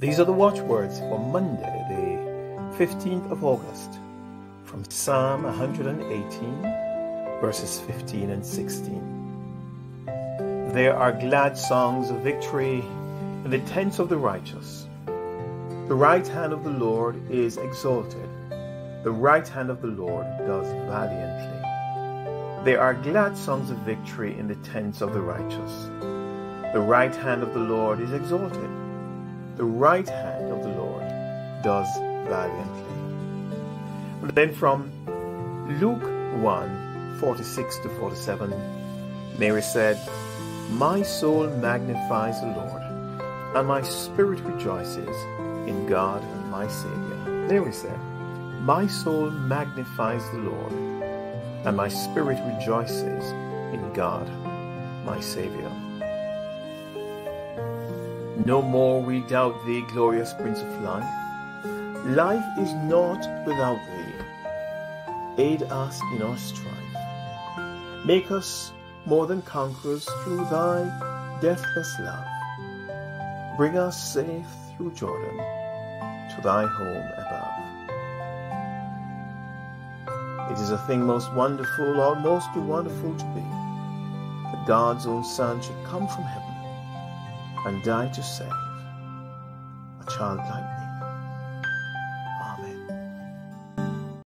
These are the watchwords for Monday, the 15th of August, from Psalm 118, verses 15 and 16. There are glad songs of victory in the tents of the righteous. The right hand of the Lord is exalted. The right hand of the Lord does valiantly. There are glad songs of victory in the tents of the righteous. The right hand of the Lord is exalted the right hand of the Lord does valiantly. And then from Luke 1 46 to 47, Mary said, My soul magnifies the Lord, and my spirit rejoices in God my Saviour. Mary said, My soul magnifies the Lord, and my spirit rejoices in God my Saviour. No more we doubt thee, glorious Prince of Life. Life is not without thee. Aid us in our strife. Make us more than conquerors through thy deathless love. Bring us safe through Jordan to thy home above. It is a thing most wonderful, or most too wonderful to be, that God's own Son should come from heaven and die to save a child like